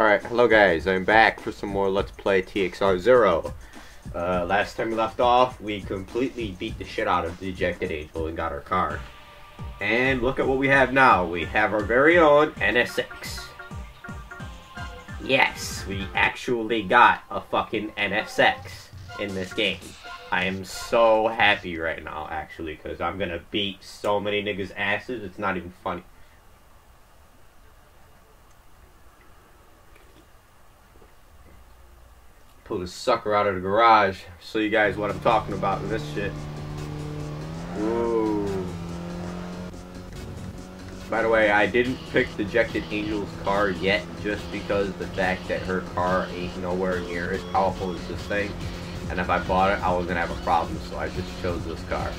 Alright, hello guys, I'm back for some more Let's Play TXR Zero. Uh, last time we left off, we completely beat the shit out of the ejected angel and got our car. And look at what we have now. We have our very own NSX. Yes, we actually got a fucking NSX in this game. I am so happy right now, actually, because I'm gonna beat so many niggas' asses, it's not even funny. Pull this sucker out of the garage. Show you guys what I'm talking about with this shit. Whoa. By the way, I didn't pick Dejected Angel's car yet just because the fact that her car ain't nowhere near as powerful as this thing. And if I bought it, I was gonna have a problem, so I just chose this car.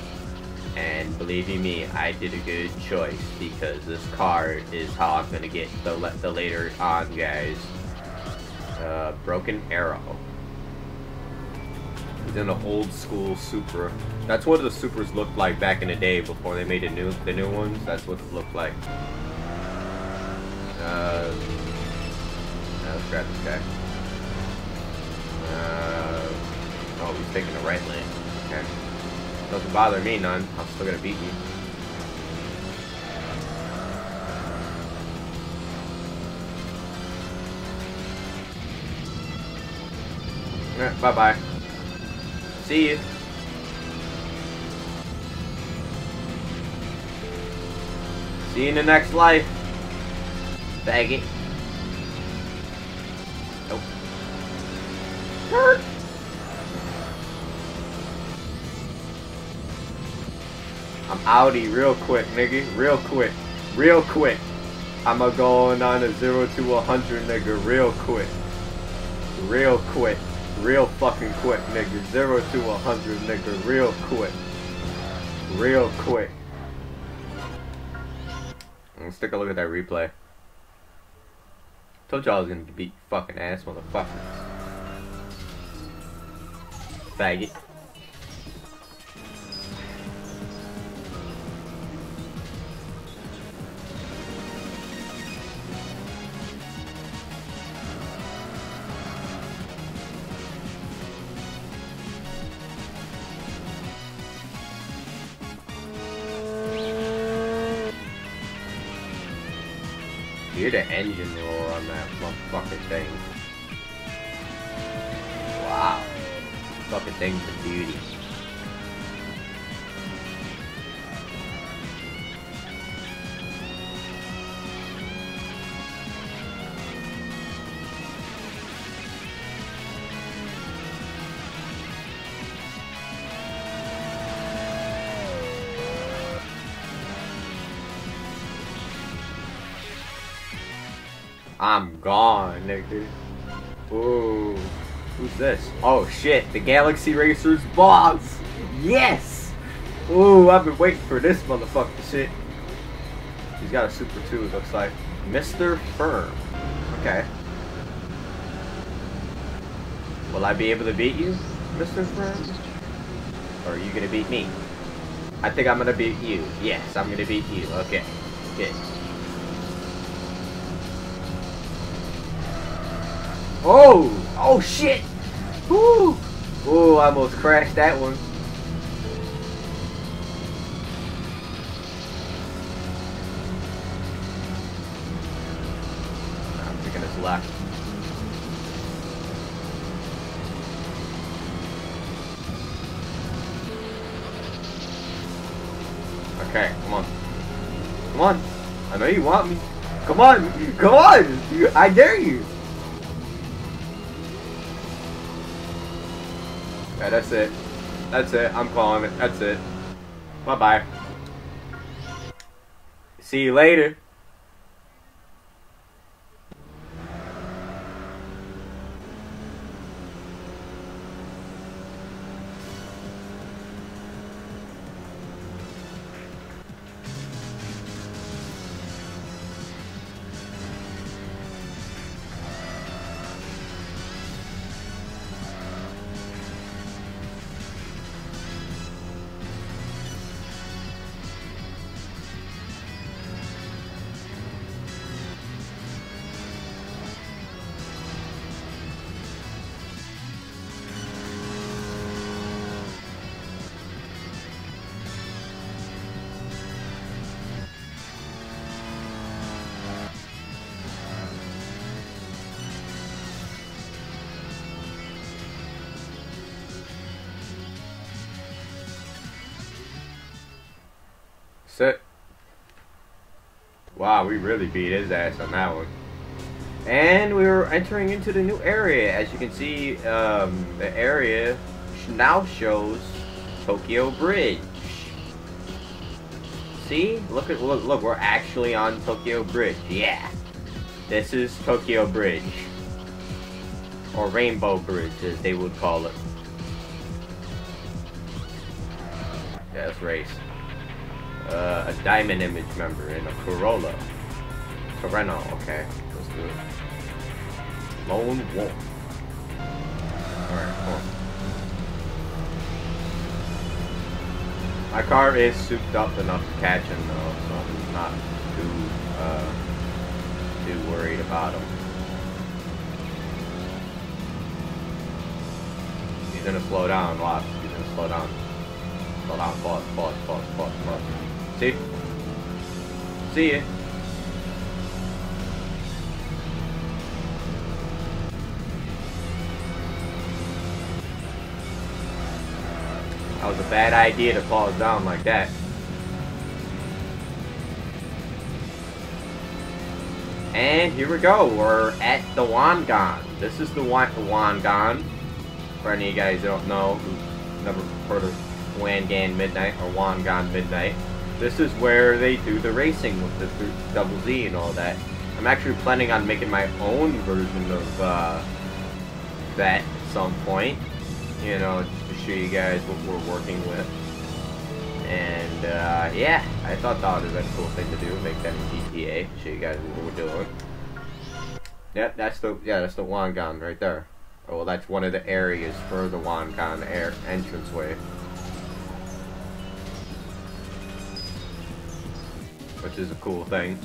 And believe you me, I did a good choice because this car is how I'm gonna get the, the later on guys. Uh, Broken Arrow. He's in an old school Supra. That's what the Supras looked like back in the day before they made the new the new ones. That's what it looked like. Uh, let's grab this guy. Uh, oh, he's taking the right lane. Okay. Doesn't bother me none. I'm still gonna beat you. bye bye. See you. See you in the next life. Faggot. Nope. Hurt. I'm outie real quick, nigga. Real quick. Real quick. I'm a going on a 0 to 100, nigga. Real quick. Real quick. Fucking quick, nigga. Zero to a hundred, nigga. Real quick. Real quick. Let's take a look at that replay. Told y'all I was gonna beat fucking ass, motherfucker. Faggot. Engine roar Oh shit, the Galaxy Racers boss! Yes! Ooh, I've been waiting for this motherfucker shit. He's got a Super 2, it looks like. Mr. Firm. Okay. Will I be able to beat you, Mr. Firm? Or are you gonna beat me? I think I'm gonna beat you. Yes, I'm gonna beat you. Okay. Okay. Oh! Oh shit! Woo! Ooh, I almost crashed that one. I'm taking this left. Okay, come on. Come on. I know you want me. Come on! Come on! I dare you! That's it. That's it. I'm calling it. That's it. Bye-bye. See you later. Wow, we really beat his ass on that one. And we are entering into the new area. As you can see, um, the area now shows Tokyo Bridge. See? Look at look look, we're actually on Tokyo Bridge. Yeah. This is Tokyo Bridge. Or Rainbow Bridge as they would call it. Yeah, let's race. Uh, a diamond image member in a Corolla. Torreno, okay. Let's do it. Lone Wolf. Alright, cool. My car is souped up enough to catch him though, so I'm not too, uh, too worried about him. He's gonna slow down, watch. He's gonna slow down. Slow down, pause, pause, pause, pause, pause. See? See ya. That was a bad idea to pause down like that. And here we go. We're at the Wangan. This is the Wangan. For any of you guys who don't know, who've never heard of Wangan Midnight or Wangan Midnight. This is where they do the racing with the Devil Z and all that. I'm actually planning on making my own version of uh, that at some point. You know, to show you guys what we're working with. And uh, yeah, I thought that would have been a cool thing to do, make that in GTA, show you guys what we're doing. Yep, that's the yeah, that's the Wangan right there. Oh, well, that's one of the areas for the Wangan air entranceway. Which is a cool thing.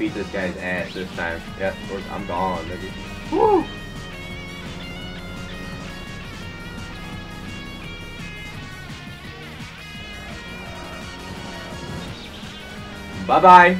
Beat this guy's ass this time. Yep, I'm gone. Woo! Bye-bye!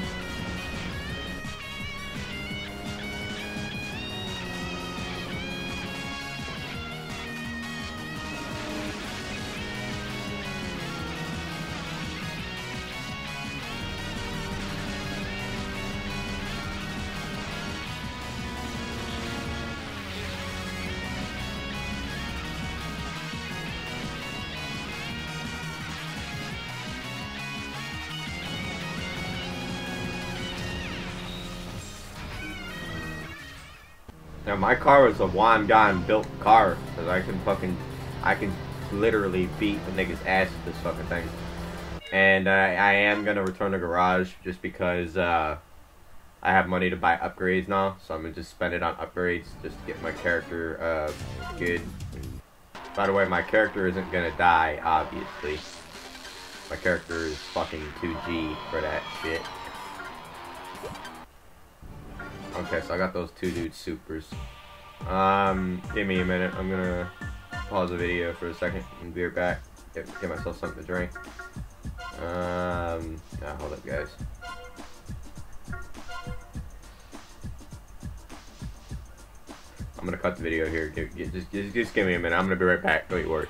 My car is a Wangan built car, cause I can fucking, I can literally beat the nigga's ass with this fucking thing. And uh, I am gonna return the garage just because uh, I have money to buy upgrades now, so I'm gonna just spend it on upgrades just to get my character uh, good. By the way, my character isn't gonna die, obviously. My character is fucking 2G for that shit. Okay, so I got those two dude supers. Um, give me a minute. I'm gonna pause the video for a second and be right back. Get, get myself something to drink. Um, hold up, guys. I'm gonna cut the video here. Give, just, just, just give me a minute. I'm gonna be right back. Don't you worry.